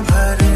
I'm.